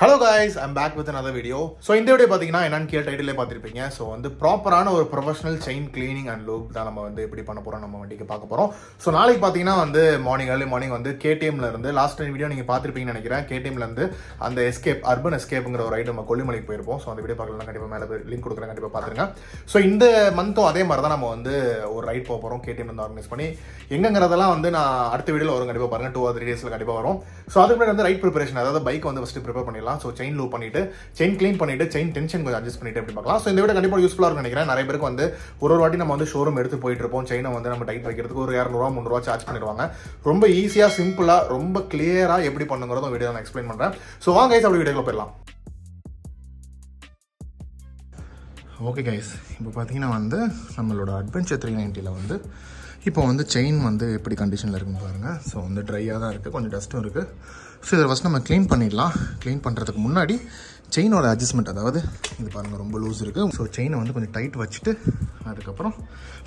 Hello guys. I'm back with other video so இந்த video பார்த்தீங்கன்னா என்னன்னு கீழே டைட்டிலே பார்த்துருப்பீங்க ஸோ வந்து ப்ராப்பரான ஒரு professional chain cleaning and lube தான் நம்ம வந்து எப்படி பண்ண போகிறோம் நம்ம வண்டிக்கு பார்க்க போகிறோம் ஸோ நாளைக்கு பார்த்தீங்கன்னா வந்து மார்னிங் ஏர்லி மார்னிங் வந்து கேடிஎம்ல இருந்து லாஸ்ட் டைம் வீடியோ நீங்கள் பார்த்துருப்பீங்கன்னு நினைக்கிறேன். கேடிஎம்ல இருந்து அந்த எஸ்கேப் அர்பன் எஸ்கேப்ங்கிற ஒரு ரைடு நம்ம கொல்லிமலைக்கு போயிருப்போம். ஸோ அந்த வீடியோ பார்க்கலாம் கண்டிப்பாக மேலே லிங்க் கொடுக்குறேன். கண்டிப்பாக பார்த்துருங்க ஸோ இந்த மந்த்தும் அதே மாதிரி தான் நம்ம வந்து ஒரு ரைட் போக போகிறோம் கேடிஎம் வந்து ஆர்கனைஸ் பண்ணி எங்கங்கிறதெல்லாம் வந்து நான் அடுத்த வீடியோவில் வரும். கண்டிப்பாக பாருங்கள் டூ ஆர் த்ரீ டேஸில் கண்டிப்பாக வரும். ஸோ அதுக்கு முன்னாடி வந்து ரைட் ப்ரிப்பரேஷன் அதாவது பைக் வந்து ஃபஸ்ட்டு ப்ரிப்பேர் பண்ணிடலாம். ஸோ செயின் லூ பண்ணிட்டு செயின் க்ளீன் பண்ணிட்டு செயின் டென்ஷன் கொஞ்சம் அட்ஜஸ்ட் பண்ணிட்டு எப்படி பார்க்கலாம். ஸோ இந்த வீடியோ கண்டிப்பாக யூஸ்ஃபுல்லாக இருக்கும் நினைக்கிறேன். நிறைய பேருக்கு வந்து ஒரு ஒரு வாட்டி நம்ம வந்து ஷோரூம் எடுத்து போயிட்டு இருப்போம். செயினை வந்து நம்ம டைட் வைக்கிறதுக்கு ஒரு இரநூறுவா முந்நூறுவா சார்ஜ் பண்ணிடுவாங்க. ரொம்ப ஈஸியாக சிம்பிளாக ரொம்ப கிளியராக எப்படி பண்ணுங்கிறதும் வீடியோ நான் எக்ஸ்பிளைன் பண்ணுறேன் ஸோ வாங்க கைஸ் அப்படி வீடியோக்குள்ள போயிடலாம். ஓகே கைஸ் இப்போ பார்த்தீங்கன்னா வந்து நம்மளோட அட்வென்ச்சர் த்ரீ நைன்ட்டியில் வந்து இப்போ வந்து செயின் வந்து எப்படி கண்டிஷனில் இருக்குன்னு பாருங்கள் ஸோ வந்து ட்ரையாக தான் இருக்குது கொஞ்சம் டஸ்ட்டும் இருக்குது ஸோ இதை ஃபஸ்ட் நம்ம க்ளீன் பண்ணிடலாம். க்ளீன் பண்ணுறதுக்கு முன்னாடி செயினோட அட்ஜஸ்ட்மெண்ட் அதாவது இது பாருங்கள் ரொம்ப லூஸ் இருக்குது ஸோ செயினை வந்து கொஞ்சம் டைட் வச்சுட்டு அதுக்கப்புறம்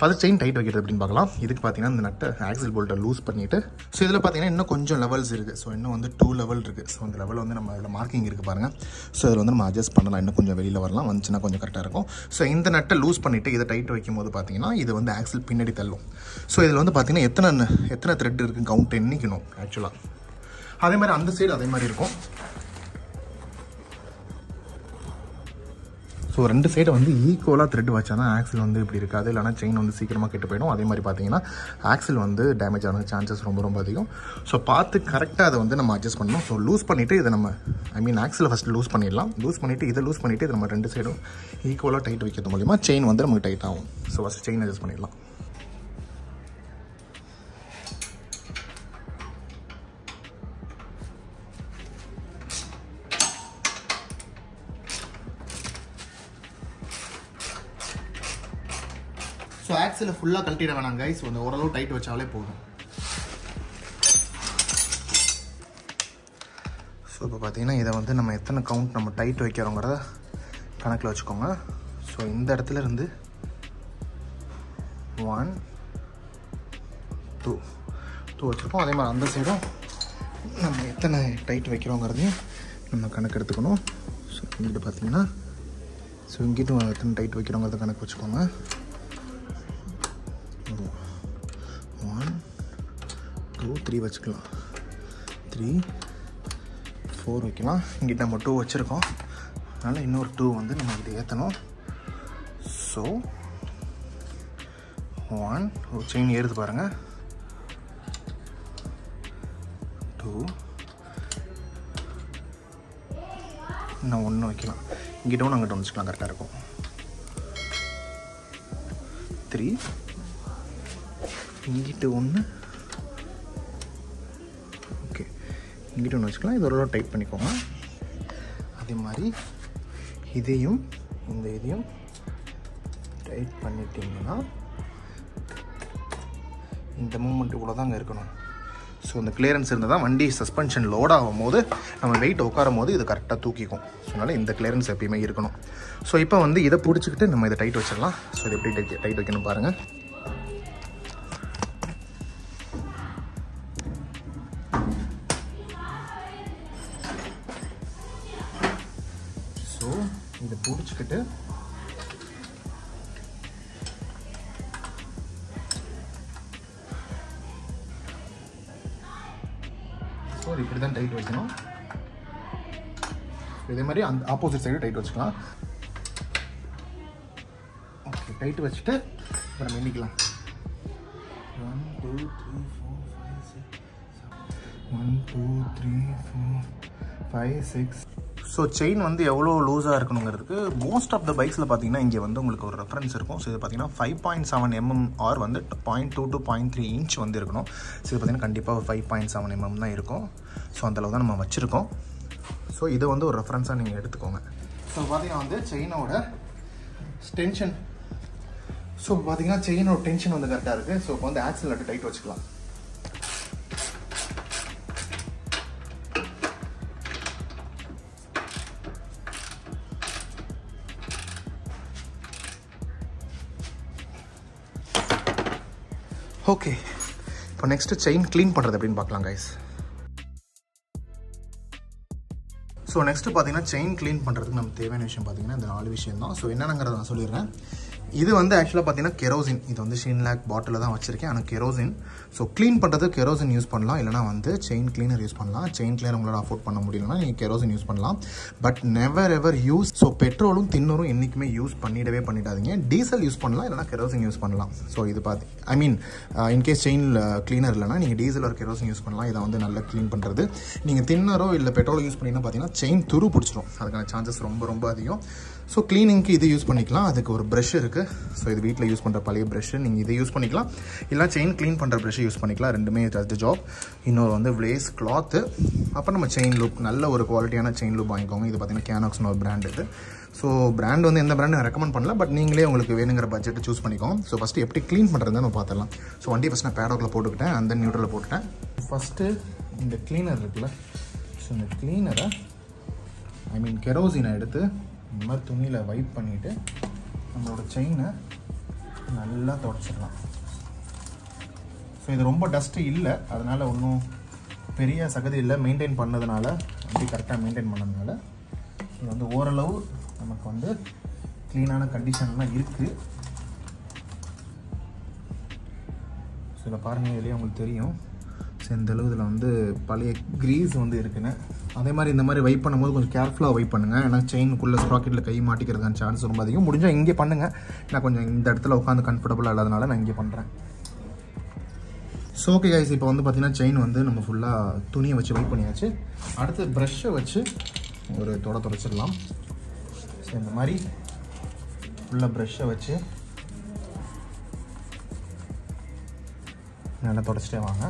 அது செயின் டைட் வைக்கிறது அப்படின்னு பார்க்கலாம். இதுக்கு பார்த்தீங்கன்னா இந்த நட்டை ஆக்சில் போல்ட்டை லூஸ் பண்ணிவிட்டு ஸோ இதில் பார்த்தீங்கன்னா இன்னும் கொஞ்சம் லெவல்ஸ் இருக்குது ஸோ இன்னும் வந்து டூ லெவல் இருக்குது ஸோ அந்த லெவல் வந்து நம்ம இதில் மார்க்கிங் இருக்குது பாருங்கள் ஸோ இதில் வந்து நம்ம அட்ஜஸ்ட் பண்ணலாம். இன்னும் கொஞ்சம் வெளியில் வரலாம். வந்துச்சுன்னா கொஞ்சம் கரெக்டாக இருக்கும். ஸோ இந்த நட்டை லூஸ் பண்ணிவிட்டு இதை டைட் வைக்கும் போது பார்த்தீங்கன்னா இது வந்து ஆக்சில் பின்னாடி தள்ளும். ஸோ இதில் வந்து பார்த்தீங்கன்னா எத்தனை எத்தனை த்ரெட் இருக்குது கவுண்ட் எண்ணிக்கணும் ஆக்சுவலாக அதே மாதிரி அந்த சைடு அதே மாதிரி இருக்கும். ஸோ ரெண்டு சைடை வந்து ஈக்குவலாக த்ரெட் வச்சா தான் ஆக்சில் வந்து இப்படி இருக்காது இல்லைனா செயின் வந்து சீக்கிரமாக கெட்டு போயிடும். அதே மாதிரி பார்த்தீங்கன்னா ஆக்சில் வந்து டேமேஜ் ஆன சான்சஸ் ரொம்ப ரொம்ப அதிகம். ஸோ பார்த்து கரெக்டாக அதை வந்து நம்ம அட்ஜஸ்ட் பண்ணணும். ஸோ லூஸ் பண்ணிவிட்டு இதை நம்ம I mean axle first loose பண்ணிடலாம். லூஸ் பண்ணிவிட்டு இதை லூஸ் பண்ணிவிட்டு இதை நம்ம ரெண்டு சைடும் ஈக்குவலாக டைட் வைக்கிறது மூலிமா செயின் வந்து நமக்கு டைட் ஆகும். ஸோ ஃபஸ்ட் செயின் அட்ஜஸ்ட் பண்ணிடலாம். பேக்ஸில் ஃபுல்லாக கழட்டிட வேணாம் கைஸ் வந்து ஓரளவு டைட் வச்சாலே போதும். ஸோ இப்போ பார்த்தீங்கன்னா இதை வந்து நம்ம எத்தனை கவுண்ட் நம்ம டைட் வைக்கிறோங்கிறத கணக்கில் வச்சுக்கோங்க. ஸோ இந்த இடத்துல இருந்து ஒன் டூ டூ வச்சுருக்கோம் அதே மாதிரி அந்த சைடும் நம்ம எத்தனை டைட் வைக்கிறோங்கிறதையும் நம்ம கணக்கு எடுத்துக்கணும். ஸோ இங்கிட்டு பார்த்தீங்கன்னா ஸோ இங்கிட்டும் எத்தனை டைட் வைக்கிறோங்கிறத கணக்கு வச்சுக்கோங்க. டூ த்ரீ வச்சுக்கலாம். த்ரீ ஃபோர் வைக்கலாம். இங்கிட்ட நம்ம டூ வச்சுருக்கோம். அதனால் இன்னொரு டூ வந்து நம்ம இதை ஏற்றணும் ஸோ ஒன் ஒரு செயின் ஏறுது பாருங்கள் டூ இன்னும் ஒன்று வைக்கலாம். இங்கிட்ட ஒன்று அங்கிட்ட வச்சுக்கலாம். கரெக்டாக இருக்கும். த்ரீ இங்கிட்டு ஒன்று இங்கிட்ட ஒன்று வச்சுக்கலாம். இது ஒரு டைப் பண்ணிக்கோங்க. அதே மாதிரி இதையும் இந்த இதையும் டைட் பண்ணிட்டீங்கன்னா இந்த மூமெண்ட் தான் தாங்க இருக்கணும். ஸோ இந்த கிளியரன்ஸ் இருந்தால் தான் வண்டி சஸ்பென்ஷன் லோட் ஆகும் போது நம்ம வெயிட் உட்காரும் போது இது கரெக்டாக தூக்கிக்கும். ஸோ அதனால் இந்த கிளியரன்ஸ் எப்பயுமே இருக்கணும். ஸோ இப்போ வந்து இதை பிடிச்சிக்கிட்டு நம்ம இதை டைட் வச்சிடலாம். ஸோ இது எப்படி டைட் வைக்கணும் பாருங்கள் பிடிச்சிக்கிட்டு ஸோ இப்படி தான் டைட் வைக்கணும். இதே மாதிரி அந்த ஆப்போசிட் சைடு டைட் வச்சுக்கலாம். ஓகே டைட் வச்சுட்டு இப்போ நம்ம எண்ணிக்கலாம் one two three four five six one two three four five six so chain வந்து எவ்வளோ லூஸாக இருக்கணுங்கிறதுக்கு மோஸ்ட் ஆஃப் த பைக்ஸில் பார்த்தீங்கன்னா இங்கே வந்து உங்களுக்கு ஒரு ரெஃபரன்ஸ் இருக்கும். ஸோ இது பார்த்தீங்கன்னா five point seven mm or வந்து point two to point three inch வந்து இருக்கணும். ஸோ இது பார்த்தீங்கன்னா கண்டிப்பாக ஃபைவ் பாயிண்ட் செவன் எம்எம் தான் இருக்கும். ஸோ அந்தளவு தான் நம்ம வச்சுருக்கோம். ஸோ இதை வந்து ஒரு ரெஃபரன்ஸாக நீங்கள் எடுத்துக்கோங்க. ஸோ பார்த்தீங்கன்னா வந்து செயினோட டென்ஷன் ஸோ பார்த்தீங்கன்னா செயினோட டென்ஷன் வந்து கரெக்டாக இருக்குது ஸோ இப்போ வந்து ஆக்சில் டைட் வச்சுக்கலாம். ஓகே இப்போ நெக்ஸ்ட்டு செயின் க்ளீன் பண்ணுறது அப்படின்னு பார்க்கலாம் கைஸ் ஸோ நெக்ஸ்ட்டு பார்த்தீங்கன்னா செயின் க்ளீன் பண்ணுறதுக்கு நமக்கு தேவையான விஷயம் பார்த்தீங்கன்னா இந்த நாலு விஷயம் தான் ஸோ என்னென்னங்கிறத நான் சொல்லிடுறேன். இது வந்து ஆக்சுவலாக பார்த்தீங்கன்னா கெரோசின் இது வந்து ஷீன்லாக் பாட்டில் தான் வச்சுருக்கேன். ஆனால் கெரோசின் ஸோ க்ளீன் பண்ணுறது கெரோசின் யூஸ் பண்ணலாம். இல்லைனா வந்து செயின் கிளீனர் யூஸ் பண்ணலாம். செயின் கிளீனர் உங்களால் அஃபோர்ட் பண்ண முடியலன்னா நீங்கள் கெரோசின் யூஸ் பண்ணலாம். But never ever use so பெட்ரோலும் தின்னரும் என்றைக்குமே யூஸ் பண்ணிடவே பண்ணிடாதீங்க. டீசல் யூஸ் பண்ணலாம். இல்லைனா கெரோசின் யூஸ் பண்ணலாம். ஸோ இது பார்த்து I mean in case chain cleaner இல்லைனா நீங்கள் டீசல் ஒரு கெரோசின் யூஸ் பண்ணலாம். இதை வந்து நல்லா க்ளீன் பண்ணுறது நீங்கள் தின்னரோ இல்லை பெட்ரோலோ யூஸ் பண்ணிங்கன்னா பார்த்தீங்கன்னா செயின் துரு பிடிச்சிரும் அதுக்கான சான்சஸ் ரொம்ப ரொம்ப அதிகம். ஸோ க்ளீனிங்க்கு இது யூஸ் பண்ணிக்கலாம். அதுக்கு ஒரு ப்ரஷ் இருக்குது ஸோ இது வீட்டில் யூஸ் பண்ணுற பழைய ப்ரஷ்ஷு நீங்கள் இதை யூஸ் பண்ணிக்கலாம். இல்லை செயின் க்ளீன் பண்ணுற ப்ரஷ் யூஸ் பண்ணிக்கலாம். ரெண்டுமே அது ஜாப் இன்னொரு வந்து விளேஸ் கிளாத்து அப்புறம் நம்ம செயின் லூப் நல்ல ஒரு குவாலிட்டியான செயின் லூப் வாங்கிக்கோங்க. இது பார்த்தீங்கன்னா கேனாக்ஸ்னு ஒரு பிராண்ட் இது. ஸோ பிராண்ட் வந்து எந்த பிராண்ட் ரெக்கமெண்ட் பண்ணல. பட் நீங்களே உங்களுக்கு வேணுங்கிற பட்ஜெட்டை சூஸ் பண்ணிக்கோங்க. ஸோ ஃபஸ்ட்டு எப்படி க்ளீன் பண்ணுறதுன்னு நம்ம பார்த்துடலாம் ஸோ வண்டி ஃபஸ்ட் நான் பேடோக்கில் போட்டுக்கிட்டேன். அந்த நியூட்ரலில் போட்டுட்டேன் ஃபஸ்ட்டு இந்த க்ளீனர் இருக்குல்ல. ஸோ இந்த க்ளீனரை ஐ மீன் கெரோசினை எடுத்து இந்த மாதிரி துணியில் வைப் பண்ணிவிட்டு நம்மளோட செயினை நல்லா தொடச்சிடலாம். ஸோ இது ரொம்ப டஸ்ட்டு இல்லை. அதனால் ஒன்றும் பெரிய சகதி இல்லை. மெயின்டைன் பண்ணதுனால அப்படி கரெக்டாக மெயின்டைன் பண்ணதுனால இது வந்து ஓரளவு நமக்கு வந்து க்ளீனான கண்டிஷன்லாம் இருக்குது ஸோ இதில் பாருங்கள் இதுலேயே உங்களுக்கு தெரியும். ஸோ இந்த அளவு இதில் வந்து பழைய க்ரீஸ் வந்து இருக்குன்னு. அதே மாதிரி இந்த மாதிரி வெயிட் பண்ணும்போது கொஞ்சம் கேர்ஃபுல்லாக வெயிட் பண்ணுங்கள் ஏன்னா செயினுக்குள்ளே ஸ்ப்ராக்கெட்டில் கை மாட்டிக்கிறதுக்கான சான்ஸ் ரொம்ப அதிகம். முடிஞ்சால் இங்கே பண்ணுங்கள் நான் கொஞ்சம் இந்த இடத்துல உட்காந்து கம்ஃபர்டபுளாக இல்லாதனால நான் இங்கே பண்ணுறேன் ஸோ ஓகே கைஸ் இப்போ வந்து பார்த்தீங்கன்னா செயின் வந்து நம்ம ஃபுல்லாக துணியை வச்சு வெயிட் பண்ணியாச்சு. அடுத்து ப்ரஷ்ஷை வச்சு ஒரு தொட துடைச்சிடலாம். ஸோ இந்த மாதிரி ஃபுல்லாக ப்ரஷ்ஷை வச்சு நல்லா தொடச்சிட்டே வாங்க.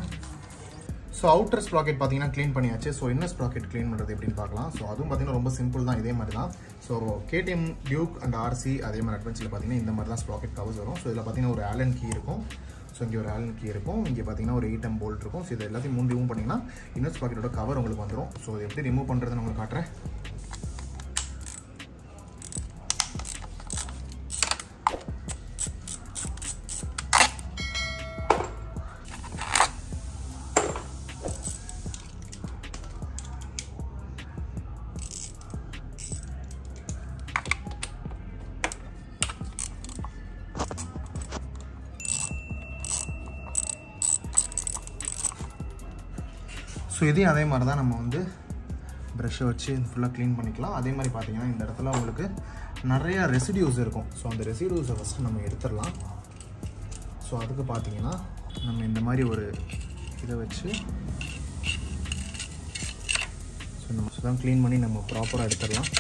ஸோ அவுட்டர் ஸ்ப்ராக்கெட் பார்த்தீங்கன்னா க்ளீன் பண்ணியாச்சு. ஸோ இன்னர் ஸ்ப்ராக்கெட் க்ளீன் பண்ணுறது எப்படின்னு பார்க்கலாம். ஸோ அதுவும் பார்த்தீங்கன்னா ரொம்ப சிம்பிள் தான். இதே மாதிரி தான் so KTM Duke and RC அதே மாதிரி அட்வென்ச்சில் பார்த்தீங்கன்னா இந்த மாதிரி தான் ஸ்ப்ராக்கெட் கவர்ஸ் வரும். ஸோ இதில் பார்த்தீங்கன்னா ஒரு ஆலன் கீ இருக்கும். ஸோ இங்கே ஒரு ஆலன் கீ இருக்கும். இங்கே பார்த்தீங்கன்னா ஒரு எயிட் எம் போல்ட் இருக்கும். ஸோ இது எல்லாத்தையும் மூணு ரிமூவ் பண்ணிங்கன்னா இன்னர் ஸ்ப்ராக்கெட்டோட கவர் உங்களுக்கு வந்துடும் ஸோ இது எப்படி ரிமூவ் பண்ணுறதுன்னு உங்களுக்கு காட்டுறேன். ஸோ இதையும் அதே மாதிரி தான் நம்ம வந்து ப்ரஷ்ஷை வச்சு ஃபுல்லாக க்ளீன் பண்ணிக்கலாம். அதே மாதிரி பார்த்தீங்கன்னா இந்த இடத்துல உங்களுக்கு நிறையா ரெசிடியூஸ் இருக்கும். ஸோ அந்த ரெசிடியூஸை ஃபஸ்ட்டு நம்ம எடுத்துடலாம். ஸோ அதுக்கு பார்த்தீங்கன்னா நம்ம இந்த மாதிரி ஒரு இதை வச்சு ஸோ நம்ம சுதான் க்ளீன் பண்ணி நம்ம ப்ராப்பராக எடுத்துடலாம்.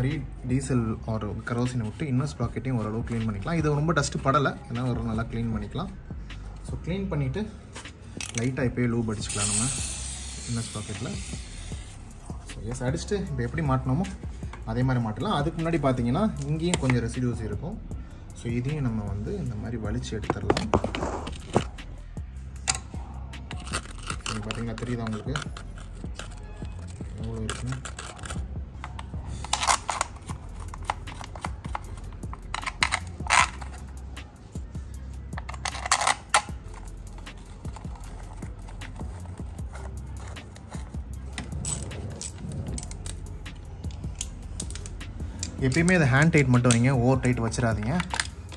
மாதிரி டீசல் ஒரு கரோசினை விட்டு இன்னர் ஸ்ப்ராக்கெட்டையும் ஓரளவு க்ளீன் பண்ணிக்கலாம். இது ரொம்ப டஸ்ட்டு படலை. ஏன்னா ஒரு நல்லா க்ளீன் பண்ணிக்கலாம். ஸோ க்ளீன் பண்ணிவிட்டு லைட்டாக இப்போயே லூப் அடிச்சுக்கலாம் நம்ம இன்னர் ப்ராக்கெட்டில் ஸோ எஸ் அடிச்சுட்டு இப்போ எப்படி மாட்டினோமோ அதே மாதிரி மாட்டலாம். அதுக்கு முன்னாடி பார்த்தீங்கன்னா இங்கேயும் கொஞ்சம் ரெசிடியூஸ் இருக்கும். ஸோ இதையும் நம்ம வந்து இந்த மாதிரி வலிச்சு எடுத்துடலாம். பார்த்தீங்கன்னா தெரியுதா உங்களுக்கு? எவ்வளோ இருக்குன்னு எப்பயுமே இந்த ஹேண்ட் டைட் மட்டும் வைங்க ஓவர் டைட் வச்சிடாதீங்க.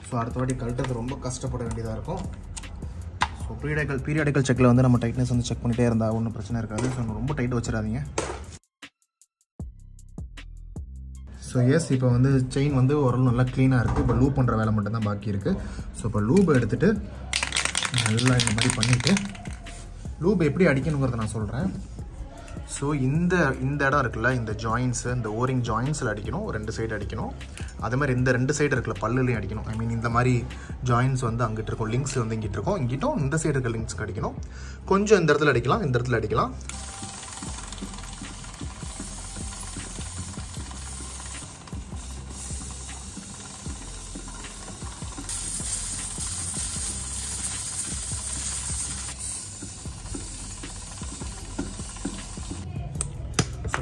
ஸோ அடுத்த வாட்டி கழட்டுறது ரொம்ப கஷ்டப்பட வேண்டியதாக இருக்கும். ஸோ பீரியடைக்கல் பீரியடைக்கல் செக்கில் வந்து நம்ம டைட்னஸ் வந்து செக் பண்ணிகிட்டே இருந்தால் ஒன்றும் பிரச்சனை இருக்காது. ஸோ ரொம்ப டைட் வச்சிடாதீங்க. ஸோ எஸ் இப்போ வந்து செயின் வந்து ஓரளவு நல்லா க்ளீனாக இருக்குது இப்போ லூப் பண்ணுற வேலை மட்டும்தான் பாக்கி இருக்குது ஸோ இப்போ லூப் எடுத்துகிட்டு நல்லா இந்த மாதிரி பண்ணிவிட்டு லூப் எப்படி அடிக்கணுங்கிறத நான் சொல்கிறேன் ஸோ இந்த இந்த இடம் இருக்குல்ல இந்த ஜாயின்ஸு இந்த ஓரிங் ஜாயின்ஸில் அடிக்கணும் ரெண்டு சைடு அடிக்கணும். அதே மாதிரி இந்த ரெண்டு சைடு இருக்குல்ல பல்லுலையும் அடிக்கணும். ஐ மீன் இந்த மாதிரி ஜாயின்ஸ் வந்து அங்கிட்டு இருக்கும் லிங்க்ஸ் வந்து இங்கிட்டு இருக்கும். இங்கிட்டும் இந்த சைடு இருக்க லிங்க்ஸ்க்கு அடிக்கணும். கொஞ்சம் இந்த இடத்துல அடிக்கலாம் இந்த இடத்துல அடிக்கலாம்.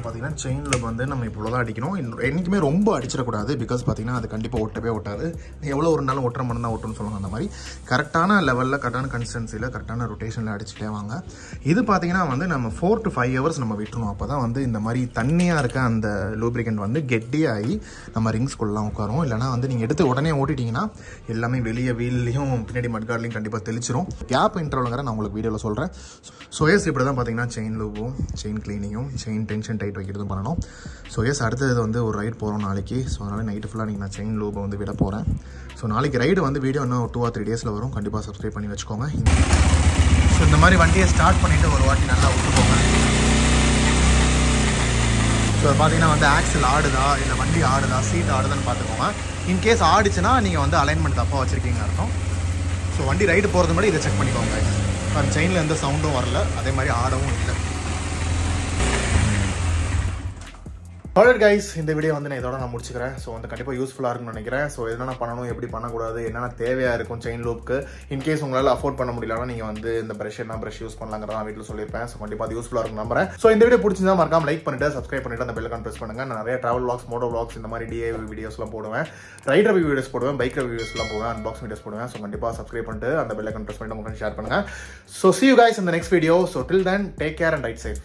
பார்த்தீங்கன்னா செயினில் வந்து நம்ம இவ்வளோ தான் அடிக்கணும் என்றைக்குமே ரொம்ப அடிச்சிடக்கூடாது பிகாஸ் பார்த்தீங்கன்னா அது கண்டிப்பாக ஒட்டவே ஒட்டாது. எவ்வளோ ஒரு நாள் ஒட்டுற மட்டும் தான் ஒட்டுன்னு சொல்லுவாங்க அந்த மாதிரி. கரெக்டான லெவலில் கரெக்டான கன்சிஸ்டன்சியில் கரெக்டான ரொட்டேஷனில் அடிச்சுட்டே வாங்க. இது பார்த்தீங்கன்னா வந்து நம்ம ஃபோர் டு ஃபைவ் ஹவர்ஸ் நம்ம விட்டுணும் அப்போ தான் வந்து இந்த மாதிரி தண்ணியாக இருக்க அந்த லூப்ரிகண்ட் வந்து கெட்டியாகி நம்ம ரிங்ஸ்குள்ளெலாம் உட்காரும். இல்லைனா வந்து நீங்கள் எடுத்து உடனே ஓட்டிட்டீங்கன்னா எல்லாமே வெளியே வீல்லையும் பின்னாடி மட்கார்ட்லையும் கண்டிப்பாக தெளிச்சிரும். கேப் இன்டர்வலுங்கிற நான் உங்களுக்கு வீடியோவில் சொல்கிறேன் ஸோ எஸ் இப்படி தான் பார்த்தீங்கன்னா செயின் லூவும் செயின் கிளீனிங்கும் செயின் டென்ஷன் டைட் வைக்கிறதும் பண்ணணும். ஸோ எஸ் அடுத்தது வந்து ஒரு ரைட் போகிறோம் நாளைக்கு. ஸோ அதனால் நைட்டு ஃபுல்லாக நீங்கள் நான் செயின் லூபை வந்து விட போகிறேன் ஸோ நாளைக்கு ரைடு வந்து வீடியோ இன்னும் டூ ஆர் த்ரீ டேஸில் வரும். கண்டிப்பாக சப்ஸ்கிரைப் பண்ணி வச்சுக்கோங்க. ஸோ இந்த மாதிரி வண்டியை ஸ்டார்ட் பண்ணிவிட்டு ஒரு வாட்டி நல்லா விட்டுக்கோங்க. ஸோ பார்த்தீங்கன்னா வந்து ஆக்சில் ஆடுதா இல்லை வண்டி ஆடுதா சீட் ஆடுதான்னு பார்த்துக்கோங்க இன்கேஸ் ஆடிச்சுன்னா நீங்கள் வந்து அலைன்மெண்ட் தப்பாக வச்சுருக்கீங்க அர்த்தம். ஸோ வண்டி ரைடு போகிறது முன்னாடி இதை செக் பண்ணிக்கோங்க அந்த செயினில் எந்த சவுண்டும் வரல. அதே மாதிரி ஆடவும் இல்லை. ஆல்ரெட் கைஸ் இந்த வீடியோ வந்து நான் இதோட நான் முடிச்சுக்கிறேன். ஸோ வந்து கண்டிப்பாக யூஸ்ஃபுல்லாக இருக்கும்னு நினைக்கிறேன். ஸோ என்னென்ன பண்ணணும் எப்படி பண்ணக்கூடாது என்னென்ன தேவையாக இருக்கும் செயின் லூப்க்கு இன்கேஸ் உங்களால் அஃபோர்ட் பண்ண முடியலன்னா நீங்கள் வந்து இந்த ப்ரஷ் என்ன ப்ரஷ் யூஸ் பண்ணலாங்கிறத நான் வீட்டில் சொல்லியிருப்பேன். ஸோ கண்டிப்பாக அது யூஸ்ஃபுல்லாக இருக்கும் நம்புறேன். ஸோ இந்த வீடியோ பிடிச்சிருந்தா மறக்காம லைக் பண்ணிட்டு சப்ஸ்கிரைப் பண்ணிட்டு அந்த பெல்லைக்கான் ப்ரெஸ் பண்ணுங்கள் நான் நிறைய ட்ராவல் வாக்ஸ் மோட்டோ வாக்ஸ் இந்த மாதிரி டிஏ வீடியோஸ்லாம் போடுவேன். ரைட் ரிவ்யூ வீடியோஸ் போடுவேன் பைக் ரிவ்யூ வீடியோஸ்லாம் போடுவேன் அன்பாக்ஸ் வீடியோஸ் போடுவேன். ஸோ கண்டிப்பாக சப்ஸ்கிரைப் பண்ணிட்டு அந்த பெல்லைக்கான் ப்ரெஸ் பண்ணிட்டு உங்களுக்கு ஷேர் பண்ணுங்கள் ஸோ சி யூ கைஸ் இந்த next video so till then take care and ride safe